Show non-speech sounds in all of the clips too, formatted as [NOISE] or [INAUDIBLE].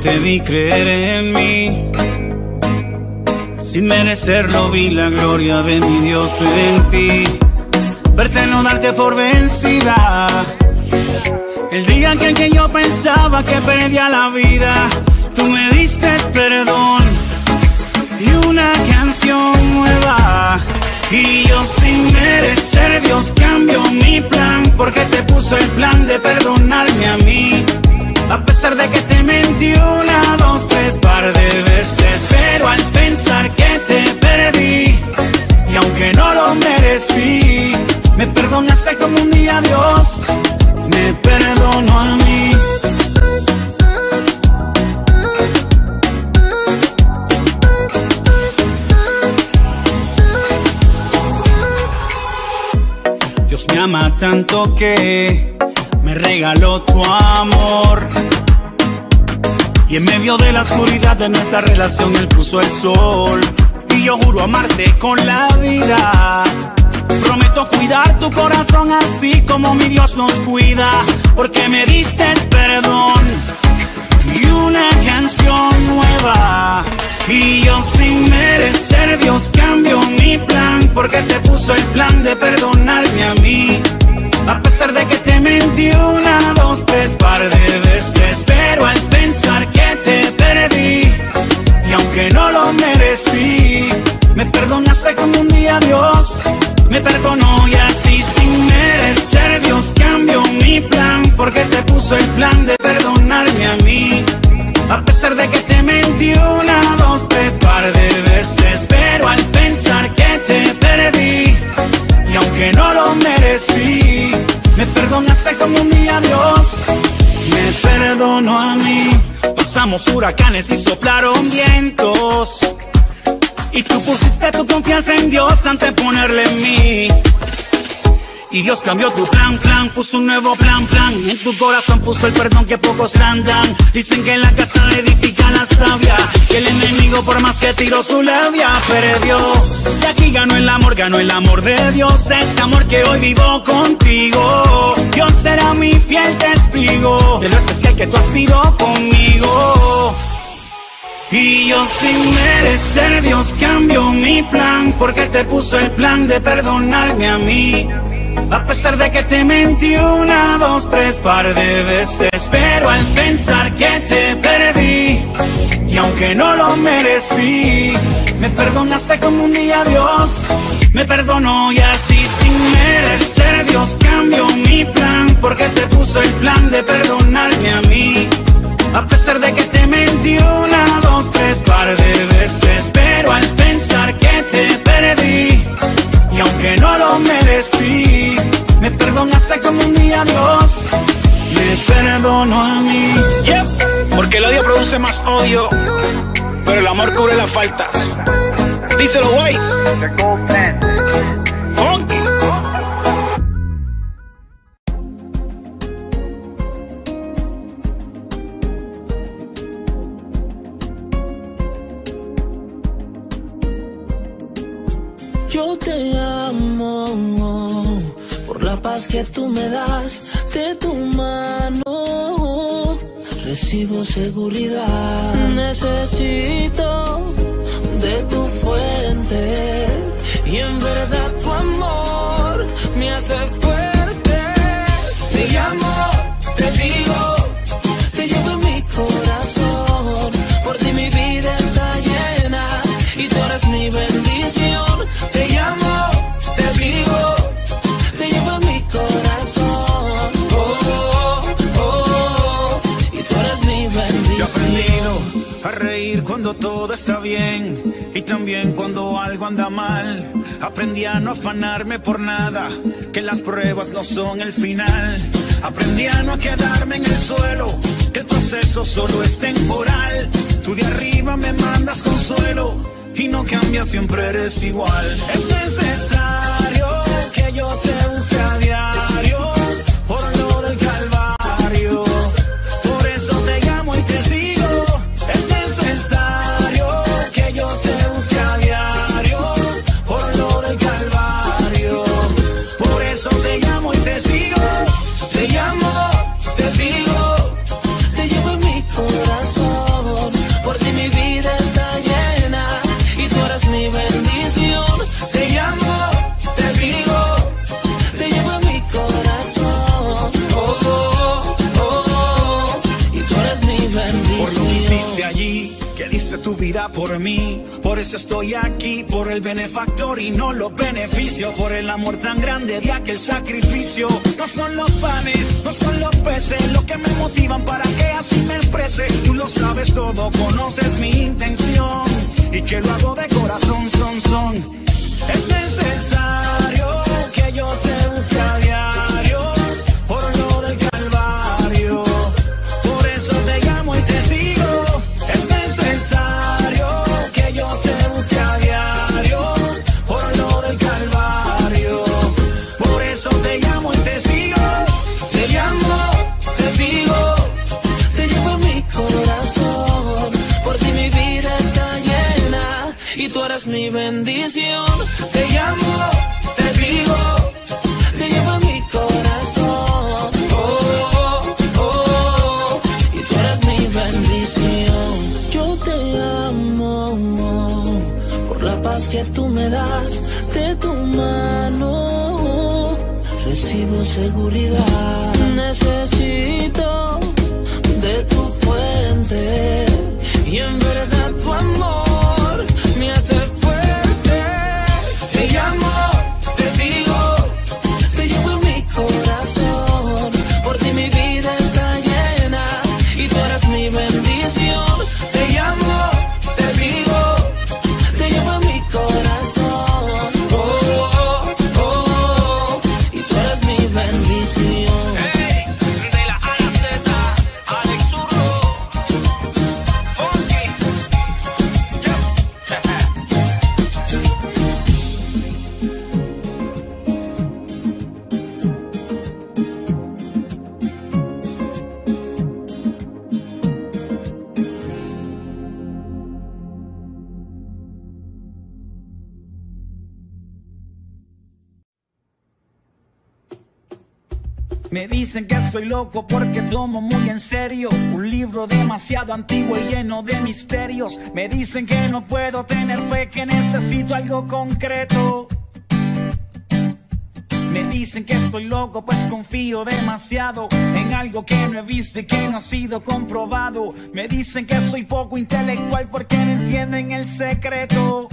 Te vi creer en mí, sin merecerlo vi la gloria de mi Dios en ti. Verte no darte por vencida. El día en que yo pensaba que perdía la vida, tú me diste perdón y una canción nueva. Y yo sin merecer Dios cambió mi plan Porque te puso el plan de perdonarme a mí A pesar de que te mentí una, dos, tres par de veces Pero al pensar que te perdí Y aunque no lo merecí Me perdonaste como un día Dios Me perdono a mí. Me ama tanto que me regaló tu amor. Y en medio de la oscuridad de nuestra relación él puso el sol. Y yo juro amarte con la vida. Prometo cuidar tu corazón así como mi Dios nos cuida. Porque me diste perdón y una canción nueva. Y yo sin merecer Dios cambio mi plan Porque te puso el plan de perdonarme Me perdonó y así sin merecer Dios cambio mi plan Porque te puso el plan de perdonarme a mí. A pesar de que te mentí una, dos, tres par de veces Pero al pensar que te perdí Y aunque no lo merecí Me perdonaste como un día Dios Me perdono a mí. Pasamos huracanes y soplaron vientos Y tú pusiste tu confianza en Dios antes de ponerle en mí y Dios cambió tu plan, plan, puso un nuevo plan, plan. En tu corazón puso el perdón que pocos dan, dan. Dicen que en la casa le edifica la sabia. Que el enemigo, por más que tiró su labia, perdió. Y aquí ganó el amor, ganó el amor de Dios. Ese amor que hoy vivo contigo. Dios será mi fiel testigo de lo especial que tú has sido conmigo. Y yo sin merecer Dios cambio mi plan porque te puso el plan de perdonarme a mí. A pesar de que te mentí una, dos, tres par de veces Pero al pensar que te perdí Y aunque no lo merecí Me perdonaste como un día Dios Me perdonó y así sin merecer Dios cambió mi plan Porque te puso el plan de perdonarme más odio, pero el amor cubre las faltas. Díselo, Wise. Funky. Yo te amo por la paz que tú me das Recibo seguridad. Necesito de tu fuente y en verdad tu amor me hace fuerte. Cuando todo está bien y también cuando algo anda mal. Aprendí a no afanarme por nada, que las pruebas no son el final. Aprendí a no quedarme en el suelo, que el proceso solo es temporal. Tú de arriba me mandas consuelo y no cambias, siempre eres igual. Es necesario que yo te busque a diario por mí, por eso estoy aquí, por el benefactor y no los beneficios, por el amor tan grande de aquel sacrificio. No son los panes, no son los peces, lo que me motivan para que así me exprese. Tú lo sabes todo, conoces mi intención y que lo hago de corazón, son, son. Es necesario que yo te busque a diario por lo tú me das de tu mano. Recibo seguridad, necesito de tu fuente y en verdad tu amor soy loco porque tomo muy en serio un libro demasiado antiguo y lleno de misterios. Me dicen que no puedo tener fe, que necesito algo concreto. Me dicen que estoy loco pues confío demasiado en algo que no he visto y que no ha sido comprobado. Me dicen que soy poco intelectual porque no entienden el secreto.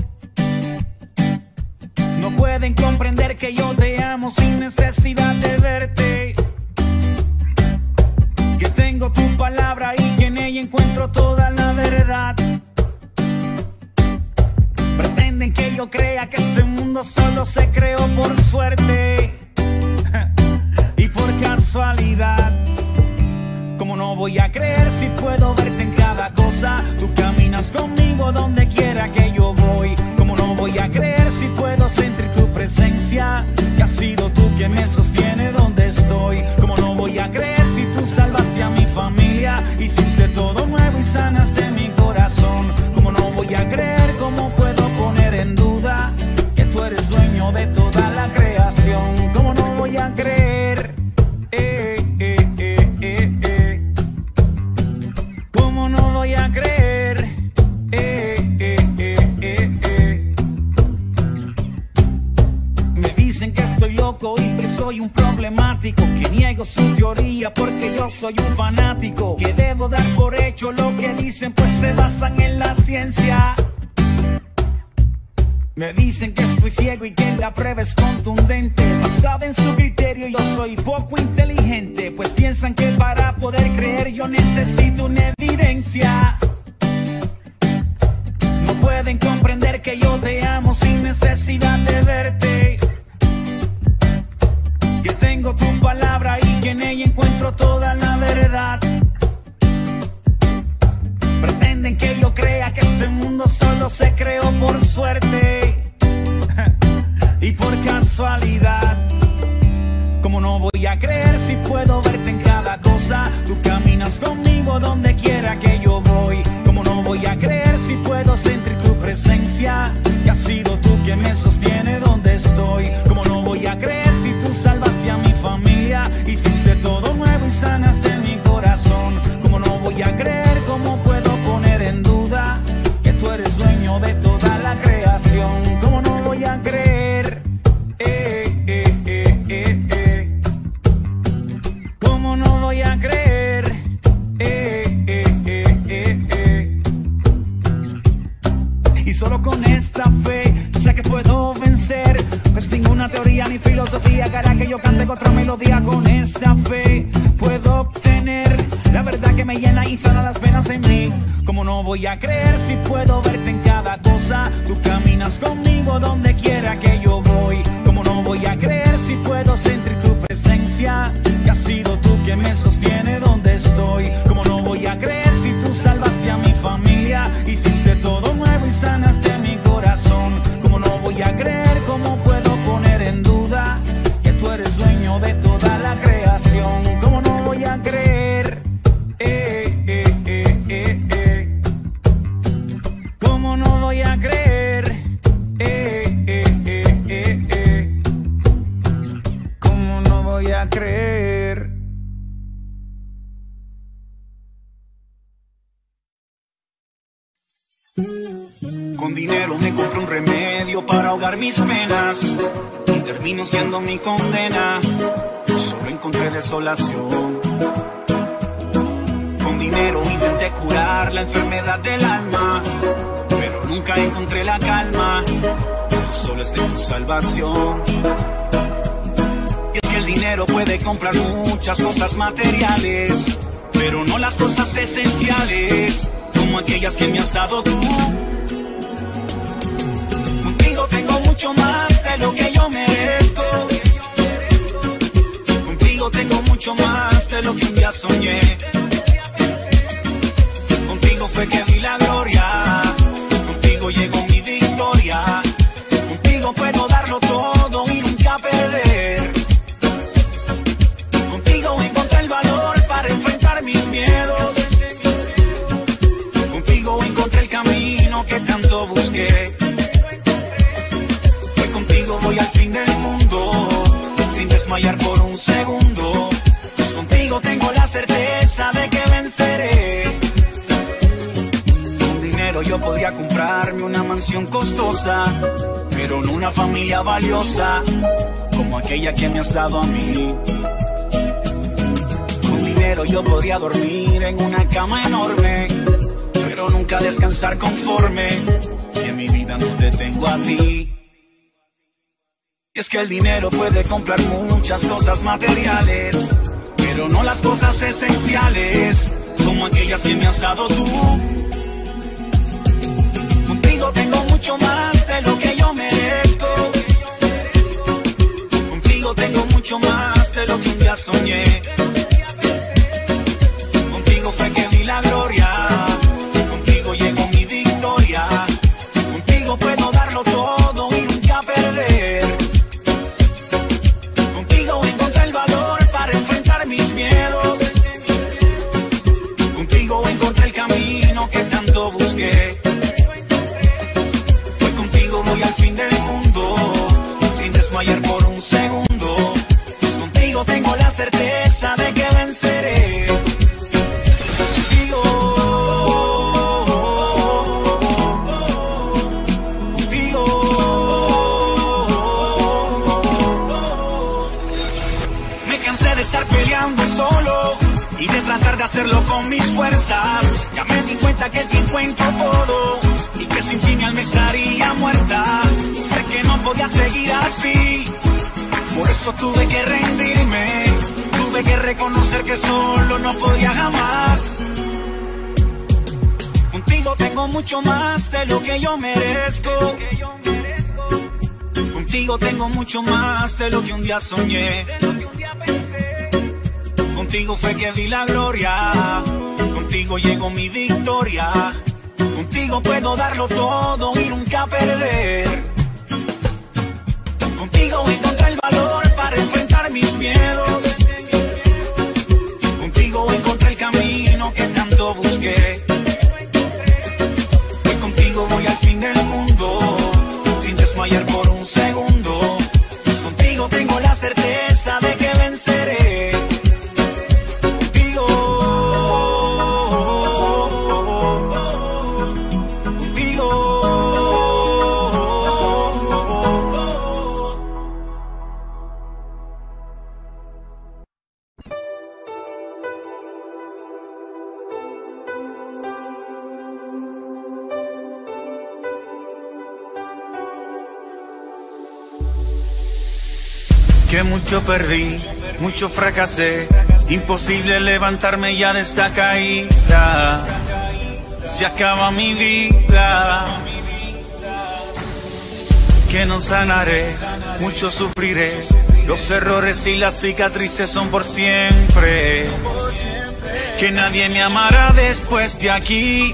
No pueden comprender que yo te amo sin necesidad de verte. Que tengo tu palabra y que en ella encuentro toda la verdad. Pretenden que yo crea que este mundo solo se creó por suerte [LAUGHS] y por casualidad. Como no voy a creer si puedo verte en cada cosa? Tú caminas conmigo donde quiera que yo voy. Como no voy a creer si puedo sentir tu presencia? Que has sido tú quien me sostiene donde estoy. Como no voy a creer si tú salvaste Hiciste todo nuevo y sanaste mi corazón. Como no voy a creer, ¿cómo puedo poner en duda que tú eres dueño de toda la creación? Como no voy a creer? Eh, eh, eh, eh, eh. ¿Cómo no voy a creer? Eh, eh, eh, eh, eh. Me dicen que estoy loco y que soy un problemático, niego su teoría porque yo soy un fanático, que debo dar por hecho lo que dicen pues se basan en la ciencia. Me dicen que estoy ciego y que la prueba es contundente. Basada en su criterio, yo soy poco inteligente. Pues piensan que para poder creer yo necesito una evidencia. No pueden comprender que yo te amo sin necesidad mis penas y termino siendo mi condena. Solo encontré desolación. Con dinero intenté curar la enfermedad del alma, pero nunca encontré la calma. Eso solo es de tu salvación. Y es que el dinero puede comprar muchas cosas materiales, pero no las cosas esenciales, como aquellas que me has dado tú. Lo que yo merezco. Contigo tengo mucho más de lo que un día soñé. Contigo fue que vi podría comprarme una mansión costosa, pero no una familia valiosa como aquella que me has dado a mí. Con dinero yo podría dormir en una cama enorme, pero nunca descansar conforme si en mi vida no te tengo a ti. Y es que el dinero puede comprar muchas cosas materiales, pero no las cosas esenciales, como aquellas que me has dado tú. Mucho más de lo que yo merezco. Contigo tengo mucho más de lo que día soñé. Hacerlo con mis fuerzas. Ya me di cuenta que te encuentro todo y que sin ti mi alma estaría muerta. Sé que no podía seguir así, por eso tuve que rendirme. Tuve que reconocer que solo no podía jamás. Contigo tengo mucho más de lo que yo merezco. Contigo tengo mucho más de lo que un día soñé. Contigo fue que vi la gloria. Contigo llegó mi victoria. Contigo puedo darlo todo y nunca perder. Contigo encontré el valor para enfrentar mis miedos. Perdí, mucho fracasé. Imposible levantarme ya de esta caída. Se acaba mi vida. Que no sanaré, mucho sufriré. Los errores y las cicatrices son por siempre que nadie me amará después de aquí.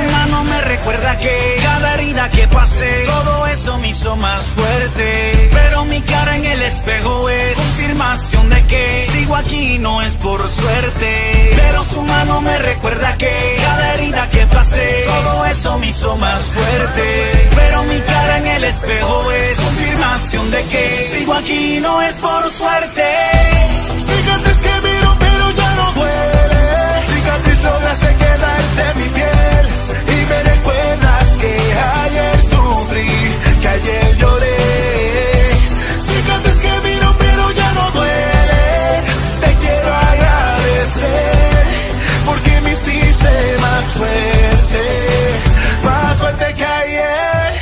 Mano me recuerda que cada herida que pasé, todo eso me hizo más fuerte. Pero mi cara en el espejo es confirmación de que sigo aquí no es por suerte. Pero su mano me recuerda que cada herida que pasé, todo eso me hizo más fuerte. Pero mi cara en el espejo es confirmación de que sigo aquí no es por suerte. Cicatriz que miro pero ya no duele. Cicatriz logra se queda de mi piel que ayer sufrí, que ayer lloré. Cicatriz que miro pero ya no duele. Te quiero agradecer porque me hiciste más fuerte, más fuerte que ayer.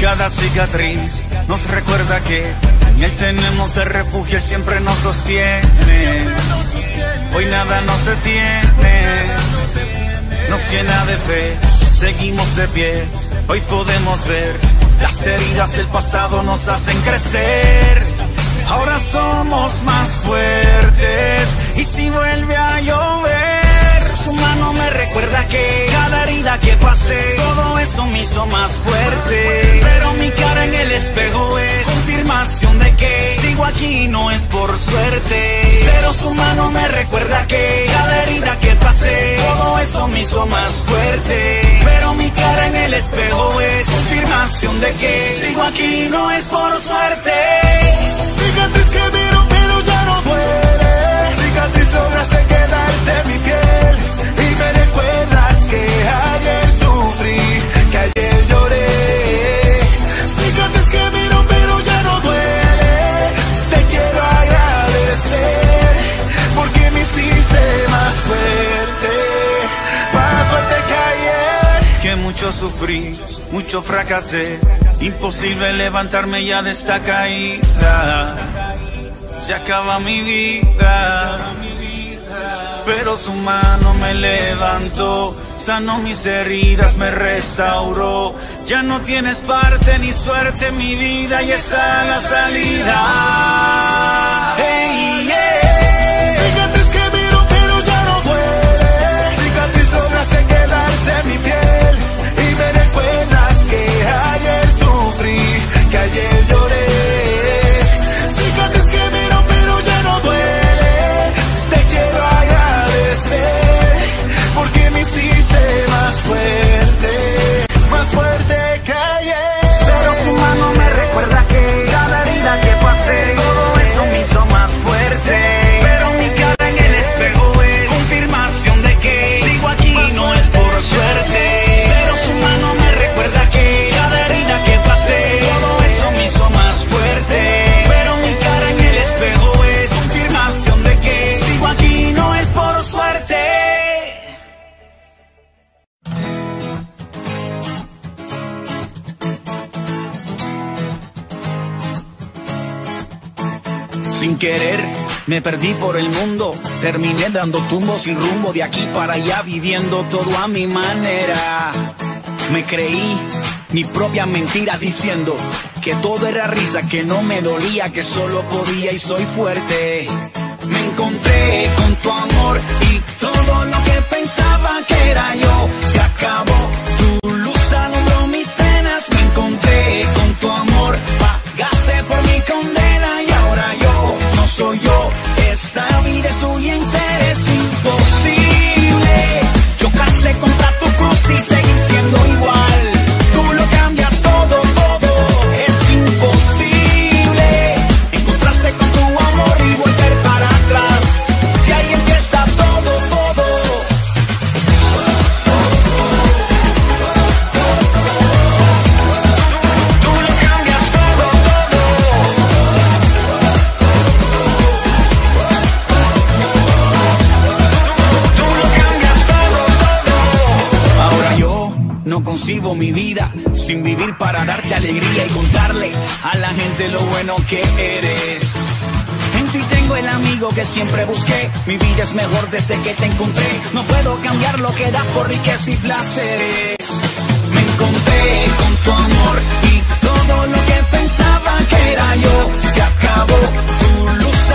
Cada cicatriz nos recuerda que en él tenemos el refugio y siempre nos sostiene. Hoy nada nos detiene, nos llena de fe, seguimos de pie. Hoy podemos ver las heridas del pasado nos hacen crecer. Ahora somos más fuertes y si vuelve a llover recuerda que cada herida que pasé, todo eso me hizo más fuerte. Pero mi cara en el espejo es confirmación de que sigo aquí no es por suerte. Pero su mano me recuerda que cada herida que pasé, todo eso me hizo más fuerte. Pero mi cara en el espejo es confirmación de que sigo aquí no es por suerte. Sufrí, mucho fracasé. Imposible levantarme ya de esta caída. Se acaba mi vida pero su mano me levantó, sanó mis heridas, me restauró. Ya no tienes parte ni suerte en mi vida y está la salida. Que ayer lloré. Cicatriz que miro pero ya no duele. Te quiero agradecer porque me hiciste más fuerte, querer, me perdí por el mundo. Terminé dando tumbos sin rumbo de aquí para allá, viviendo todo a mi manera. Me creí mi propia mentira diciendo que todo era risa, que no me dolía, que solo podía y soy fuerte. Me encontré con tu amor y todo lo que pensaba que era yo se acabó. Tu cruz sin vivir para darte alegría y contarle a la gente lo bueno que eres. En ti tengo el amigo que siempre busqué. Mi vida es mejor desde que te encontré. No puedo cambiar lo que das por riqueza y placeres. Me encontré con tu amor y todo lo que pensaba que era yo se acabó. Tu luz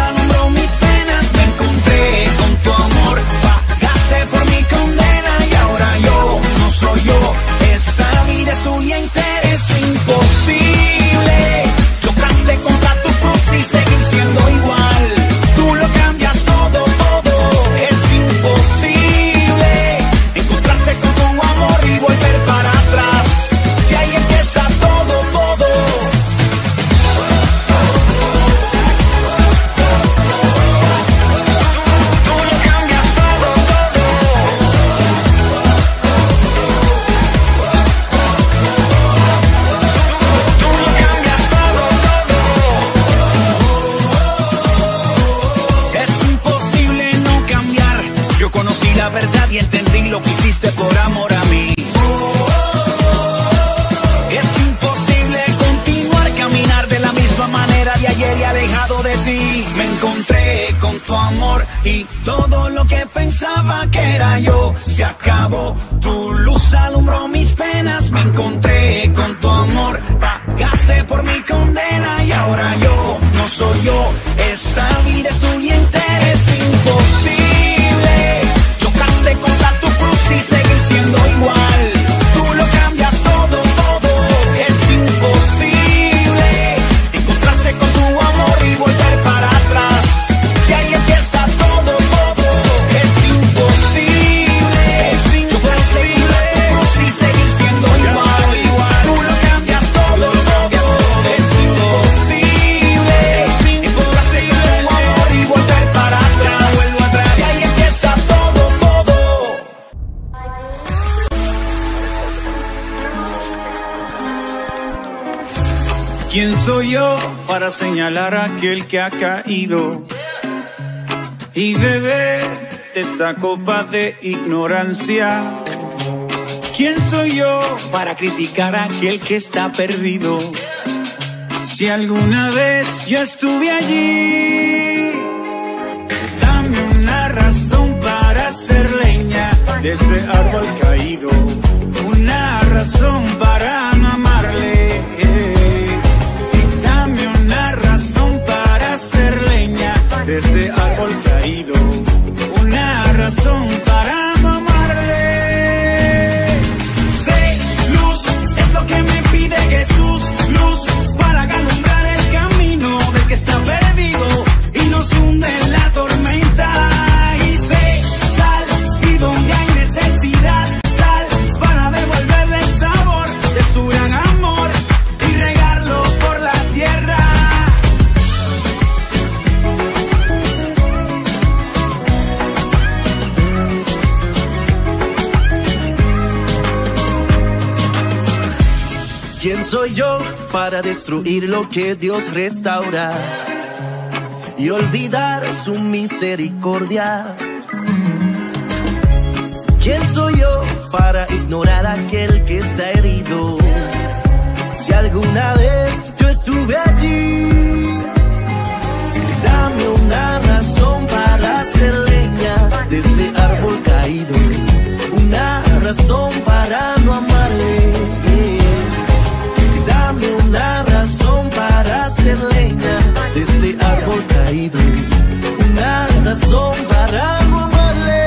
para señalar a aquel que ha caído y beber de esta copa de ignorancia? ¿Quién soy yo para criticar a aquel que está perdido? Si alguna vez yo estuve allí, dame una razón para hacer leña de ese árbol caído, una razón para una razón para ¿Quién soy yo para destruir lo que Dios restaura y olvidar su misericordia? ¿Quién soy yo para ignorar a aquel que está herido? Si alguna vez yo estuve allí, dame una razón para hacer leña de ese árbol caído, una razón para no amarle. Amarle.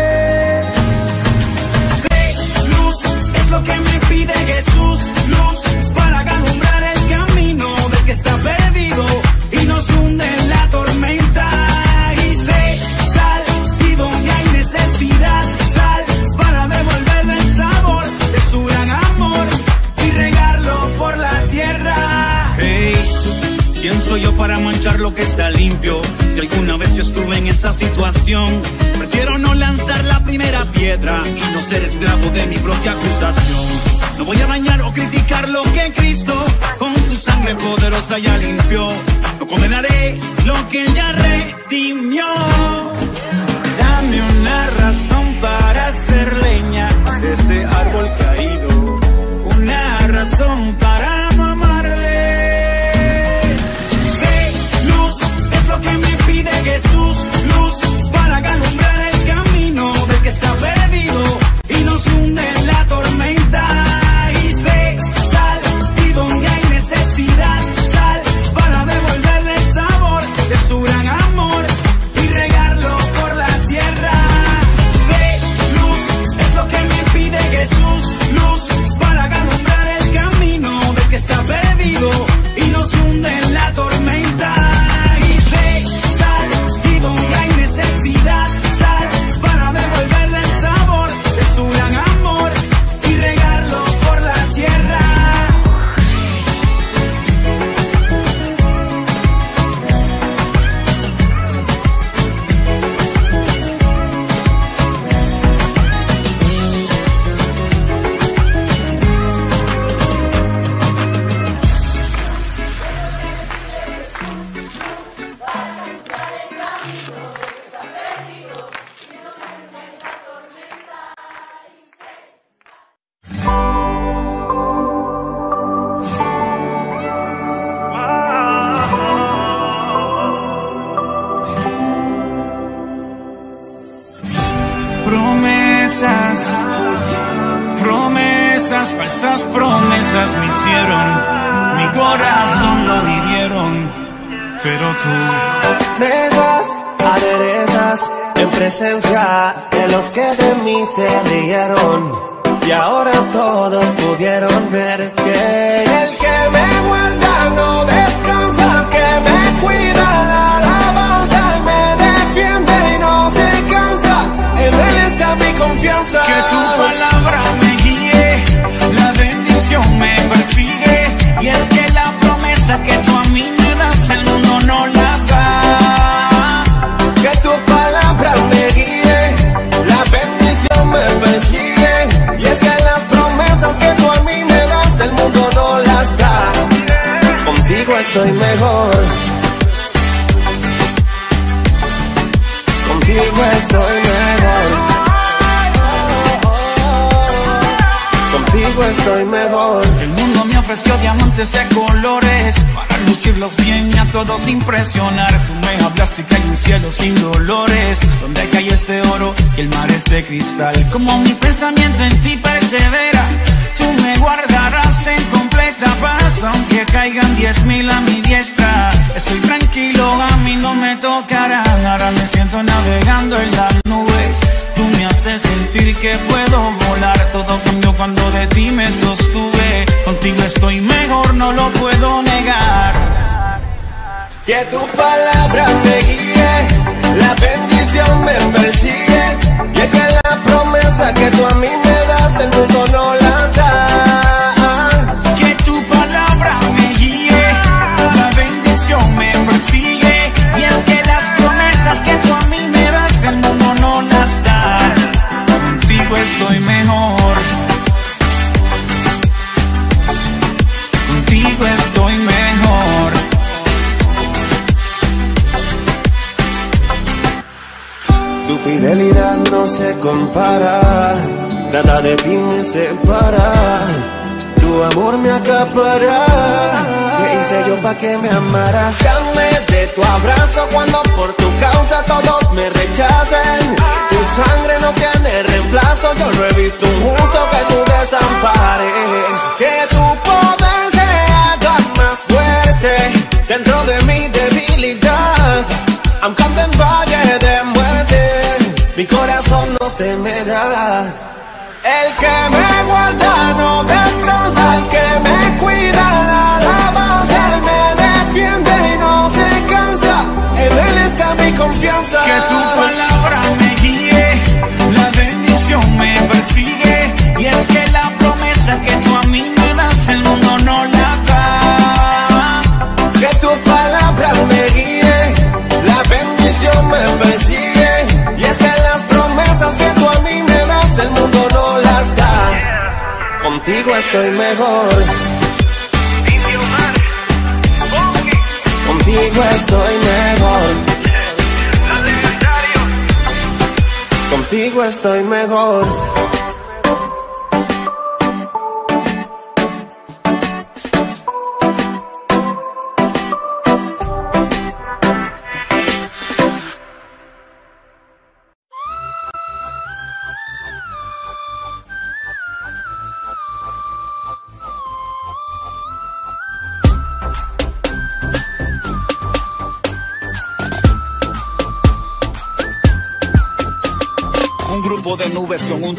Sé, luz, es lo que me pide Jesús, luz para alumbrar el camino del que está perdido y nos hunde en la tormenta. Y sé, sal, y donde hay necesidad, sal para devolverle el sabor de su gran amor y regarlo por la tierra. Hey. ¿Quién soy yo para manchar lo que está limpio? Alguna vez yo estuve en esa situación, prefiero no lanzar la primera piedra y no ser esclavo de mi propia acusación. No voy a dañar o criticar lo que Cristo con su sangre poderosa ya limpió. No condenaré lo que ya redimió. Dame una razón para hacer leña de ese árbol caído. promesas, Mesas, aderezas, en presencia de los que de mí se rieron. Y ahora todos pudieron ver que el que me guarda no descansa, que me cuida la alabanza me defiende y no se cansa. En él está mi confianza. Que tu palabra estoy mejor. Contigo estoy mejor. Contigo estoy mejor. Ofreció diamantes de colores para lucirlos bien y a todos impresionar. Tú me hablaste que hay un cielo sin dolores, donde hay este oro y el mar es de cristal. Como mi pensamiento en ti persevera, tú me guardarás en completa paz, aunque caigan diez mil a mi diestra. Estoy tranquilo, a mí no me tocarán. Ahora me siento navegando en las nubes. Tú me haces sentir que puedo volar. Todo cambió cuando de ti me sostuve. Contigo mejor, no lo puedo negar. Que tu palabra me guíe, la bendición me persigue. Y es que la promesa que tú a mí me das, el mundo no la nada de ti me separa. Tu amor me acapara. ¿Qué hice yo pa' que me amaras? Llame de tu abrazo cuando por tu causa todos me rechacen. Tu sangre no tiene reemplazo, yo no he visto un justo que tú desampares. Que tu poder se haga más fuerte dentro de mi debilidad. Aunque ande en valle de muerte, mi corazón no temerá. El que me guarda no descansa, el que me cuida la alabanza, él me defiende y no se cansa. En él está mi confianza. Contigo estoy mejor. Contigo estoy mejor. Contigo estoy mejor.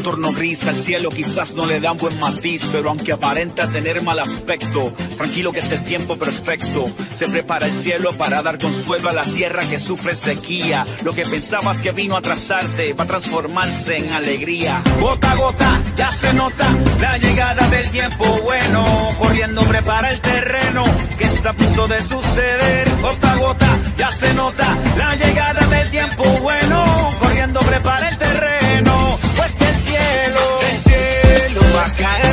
Nubes con un torno gris al cielo quizás no le dan buen matiz, pero aunque aparenta tener mal aspecto, tranquilo que es el tiempo perfecto. Se prepara el cielo para dar consuelo a la tierra que sufre sequía. Lo que pensabas que vino a atrasarte va a transformarse en alegría. Gota a gota ya se nota la llegada del tiempo bueno, corriendo prepara el terreno que está a punto de suceder. Gota a gota ya se nota la llegada del tiempo bueno, corriendo prepara el terreno, cielo, del cielo va a caer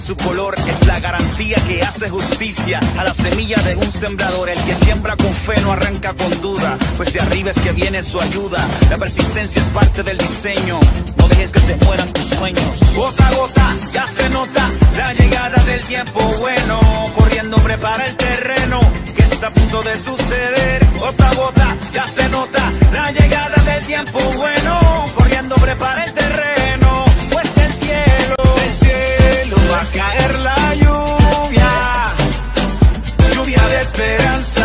su color, es la garantía que hace justicia a la semilla de un sembrador. El que siembra con fe no arranca con duda, pues de arriba es que viene su ayuda. La persistencia es parte del diseño, no dejes que se mueran tus sueños. Gota gota, ya se nota la llegada del tiempo bueno. Corriendo prepara el terreno, que está a punto de suceder. Gota a gota, ya se nota la llegada del tiempo bueno. Corriendo prepara el terreno, pues cielo, del cielo caer la lluvia. Lluvia de esperanza,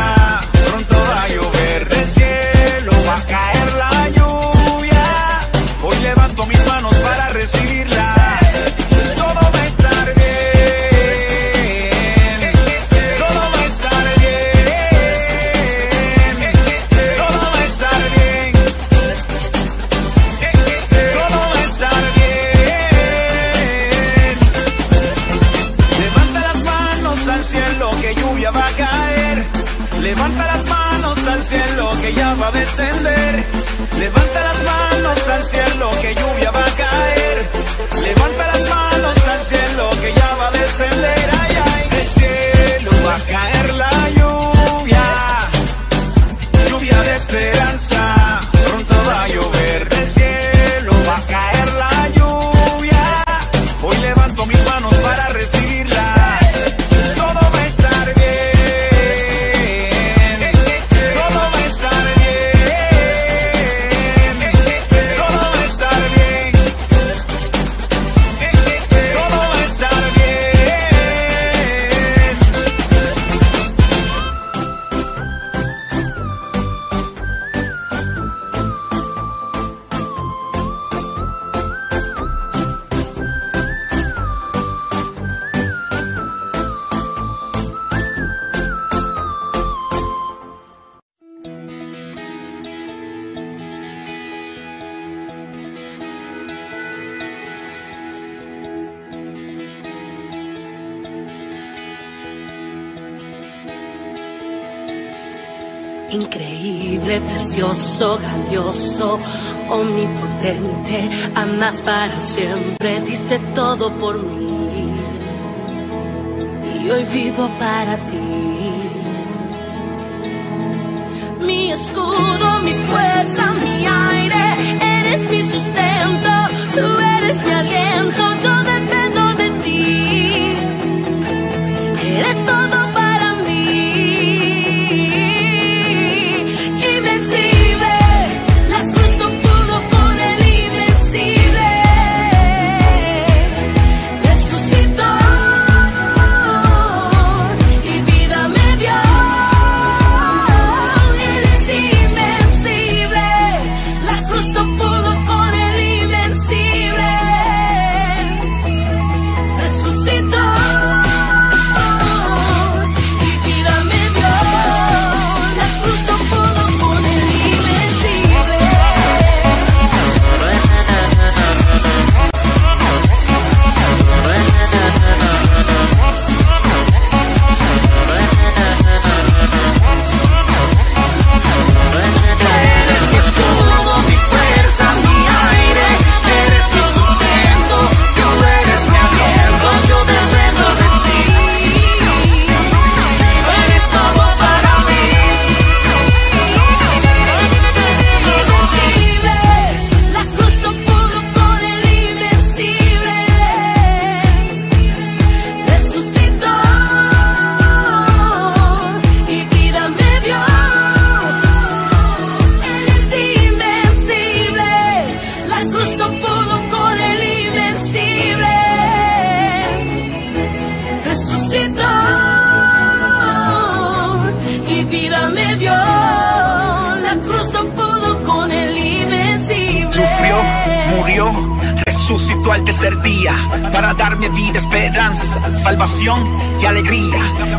precioso, grandioso, omnipotente, amas para siempre, diste todo por mí. Y hoy vivo para ti. Mi escudo, mi fuerza, mi aire, eres mi sustento, tú eres mi aliento, yo dependo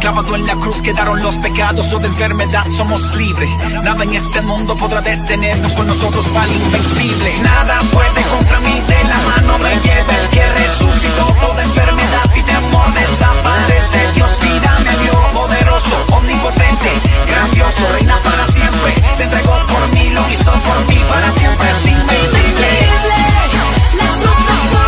Clavado en la cruz quedaron los pecados, toda enfermedad somos libres. Nada en este mundo podrá detenernos, con nosotros va el invencible. Nada puede contra mí, de la mano me lleva el que resucitó toda enfermedad y temor desaparece. Dios vida me dio, poderoso, omnipotente, grandioso, reina para siempre. Se entregó por mí, lo hizo por mí, para siempre es invencible. La cruz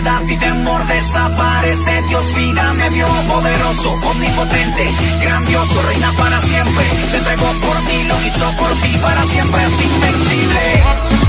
y temor desaparece. Dios vida me dio poderoso, omnipotente, grandioso, reina para siempre. Se entregó por mí, lo hizo por ti, para siempre es invencible.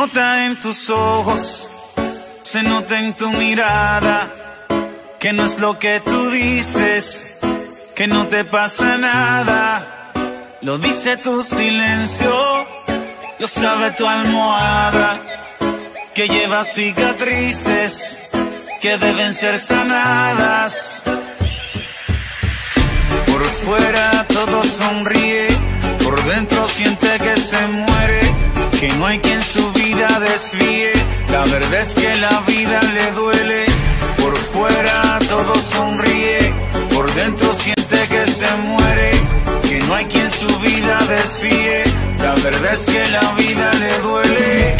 Nota en tus ojos, se nota en tu mirada, que no es lo que tú dices, que no te pasa nada. Lo dice tu silencio, lo sabe tu almohada, que lleva cicatrices que deben ser sanadas. Por fuera todo sonríe, por dentro siente que se muere que no hay quien su vida desvíe. La verdad es que la vida le duele. Por fuera todo sonríe, por dentro siente que se muere. Que no hay quien su vida desvíe. La verdad es que la vida le duele.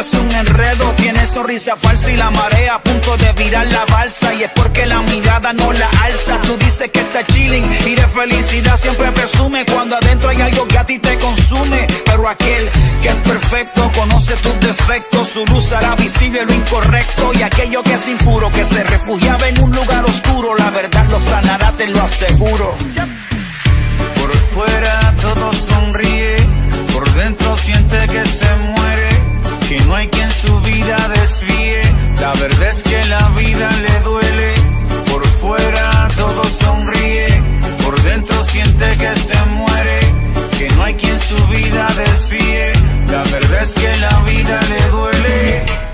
Es un enredo. Tienes sonrisa falsa y la marea a punto de virar la balsa y es porque la mirada no la alza. Tú dices que está chilling y de felicidad siempre presume cuando adentro hay algo que a ti te consume, pero aquel que es perfecto conoce tus defectos, su luz hará visible lo incorrecto y aquello que es impuro que se refugiaba en un lugar oscuro, la verdad lo sanará, te lo aseguro. Por fuera todo sonríe, por dentro siente que se muere, que no hay quien su vida desvíe. La verdad es que la vida le duele. Por fuera todo sonríe, por dentro siente que se muere, que no hay quien su vida desvíe. La verdad es que la vida le duele.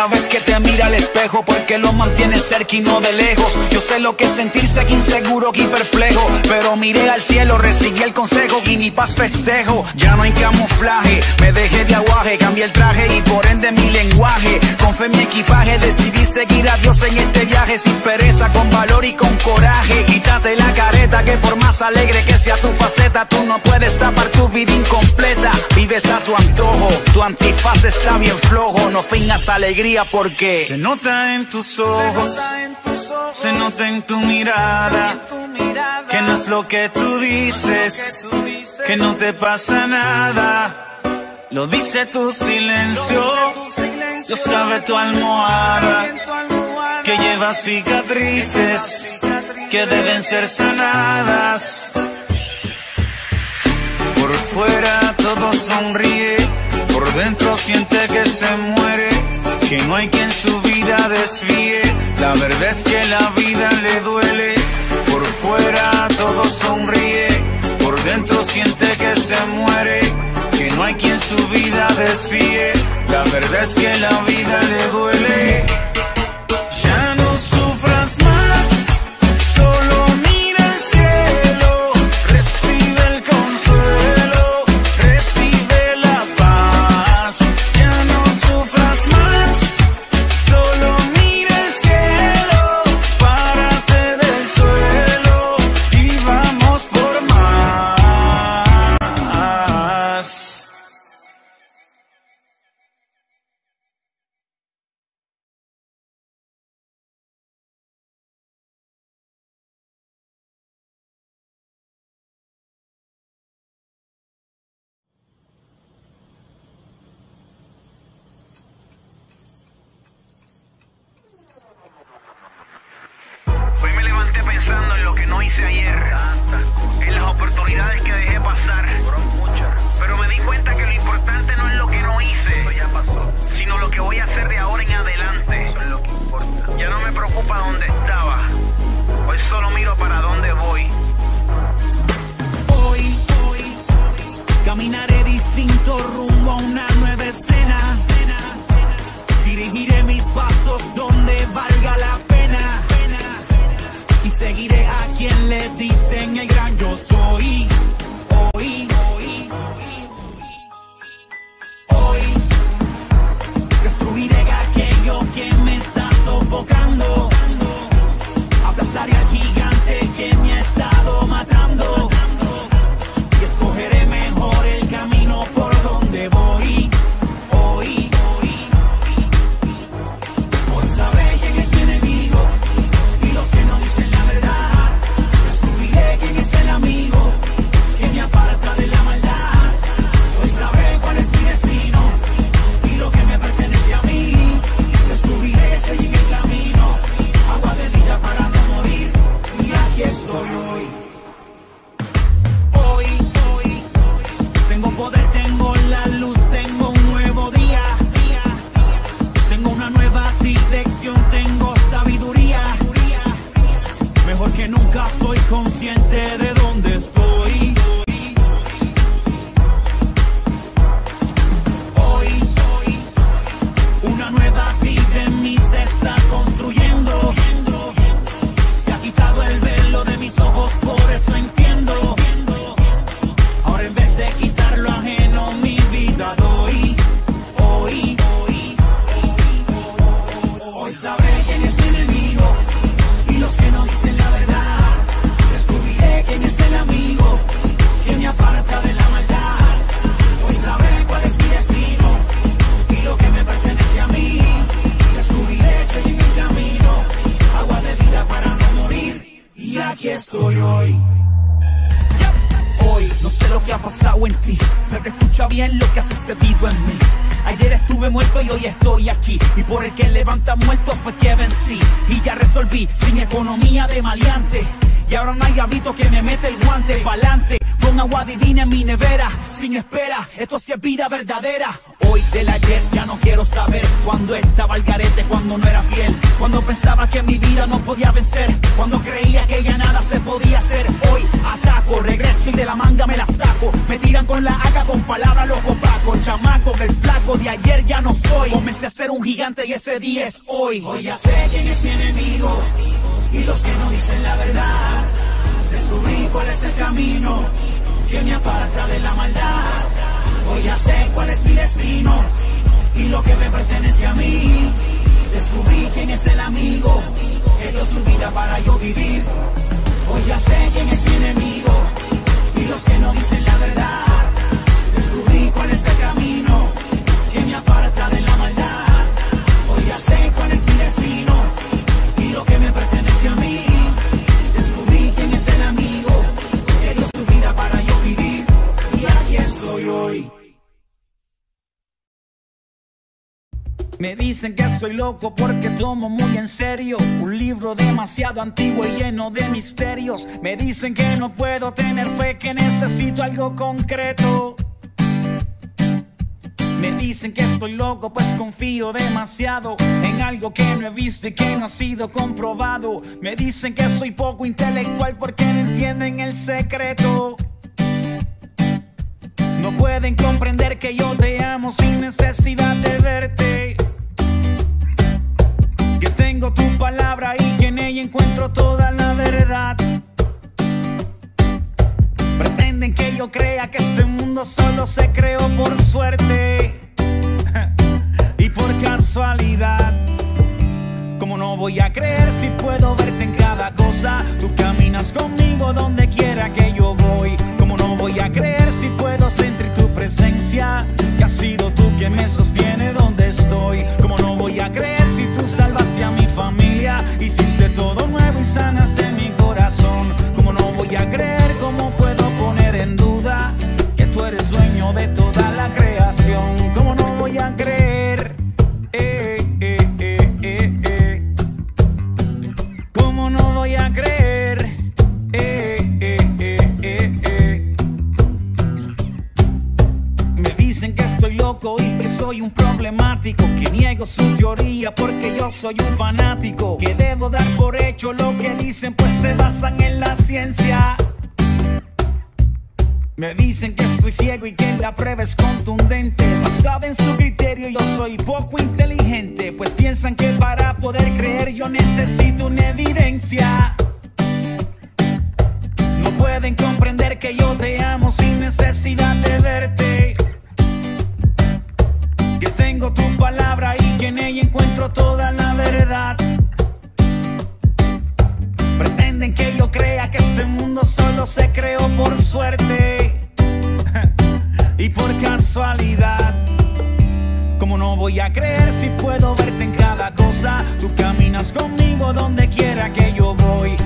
Cada vez que te mira al espejo, porque lo mantienes cerca y no de lejos. Yo sé lo que es sentirse aquí inseguro, aquí perplejo, pero miré al cielo, recibí el consejo y mi paz festejo. Ya no hay camuflaje, me dejé de aguaje, cambié el traje y por ende mi lenguaje. Con fe mi equipaje, decidí seguir a Dios en este viaje sin pereza, con valor y con coraje. Quítate la careta que por más alegre que sea tu faceta, tú no puedes tapar tu vida incompleta. Vives a tu antojo, tu antifaz está bien flojo, no fingas alegría porque Se nota en tus ojos, se nota en tu mirada, que no es lo que tú dices, que no te pasa nada. Lo dice tu silencio, lo sabe tu almohada, que lleva cicatrices. que deben ser sanadas. Por fuera todo sonríe, por dentro siente que se muere, que no hay quien su vida desvíe. La verdad es que la vida le duele. Por fuera todo sonríe, por dentro siente que se muere, que no hay quien su vida desvíe. La verdad es que la vida le duele. Verdadera. Hoy del ayer ya no quiero saber. Cuando estaba al garete, cuando no era fiel. Cuando pensaba que mi vida no podía vencer. Cuando creía que ya nada se podía hacer. Hoy ataco, regreso y de la manga me la saco. Me tiran con la AK con palabras loco paco. Chamaco, el flaco de ayer ya no soy. Comencé a ser un gigante y ese día es hoy. Hoy ya sé quién es mi enemigo y los que no dicen la verdad. Descubrí cuál es el camino que me aparta de la maldad. Hoy ya sé cuál es mi destino y lo que me pertenece a mí. Descubrí quién es el amigo que dio su vida para yo vivir. Hoy ya sé quién es mi enemigo y los que no dicen la verdad. Me dicen que soy loco porque tomo muy en serio un libro demasiado antiguo y lleno de misterios. Me dicen que no puedo tener fe, que necesito algo concreto. Me dicen que estoy loco, pues confío demasiado en algo que no he visto y que no ha sido comprobado. Me dicen que soy poco intelectual porque no entienden el secreto. No pueden comprender que yo te amo sin necesidad de verte. Que tengo tu palabra y que en ella encuentro toda la verdad. Pretenden que yo crea que este mundo solo se creó por suerte [LAUGHS] y por casualidad. Como no voy a creer si puedo verte en cada cosa? Tú caminas conmigo donde quiera que yo voy. Voy a creer si puedo sentir tu presencia? Que has sido tú quien me sostiene donde estoy. Como no voy a creer si tú salvaste a mi familia? Hiciste todo nuevo y sanaste mi corazón. Como no voy a creer, ¿cómo puedo poner en duda que tú eres dueño de toda su teoría porque yo soy un fanático, que debo dar por hecho lo que dicen pues se basan en la ciencia. Me dicen que estoy ciego y que la prueba es contundente. Basada en su criterio, yo soy poco inteligente. Pues piensan que para poder creer yo necesito una evidencia. No pueden comprender que yo te amo sin necesidad de verte. Que tengo tu palabra y que en ella encuentro toda la verdad. Pretenden que yo crea que este mundo solo se creó por suerte [LAUGHS] y por casualidad. Como no voy a creer si puedo verte en cada cosa? Tú caminas conmigo donde quiera que yo voy.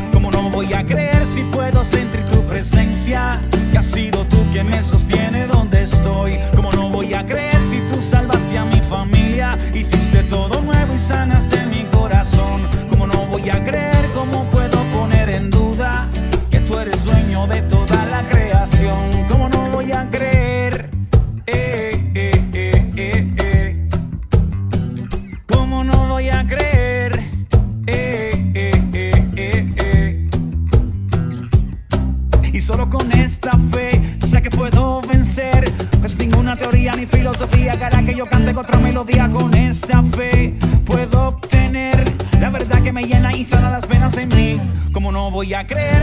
Voy a creer